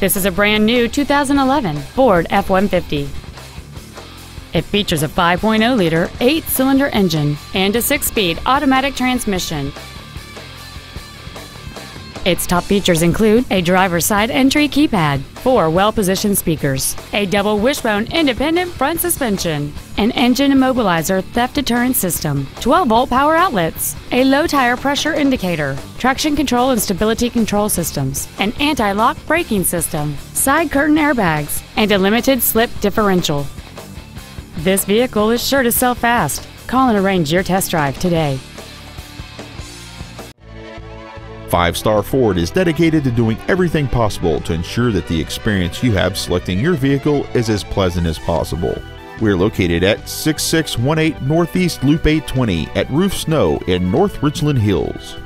This is a brand new 2011 Ford F-150. It features a 5.0-liter, eight-cylinder engine and a six-speed automatic transmission. Its top features include a driver's side entry keypad, four well-positioned speakers, a double wishbone independent front suspension, an engine immobilizer theft deterrent system, 12-volt power outlets, a low tire pressure indicator, traction control and stability control systems, an anti-lock braking system, side curtain airbags, and a limited slip differential. This vehicle is sure to sell fast. Call and arrange your test drive today. Five Star Ford is dedicated to doing everything possible to ensure that the experience you have selecting your vehicle is as pleasant as possible. We're located at 6618 Northeast Loop 820 at Rufe Snow in North Richland Hills.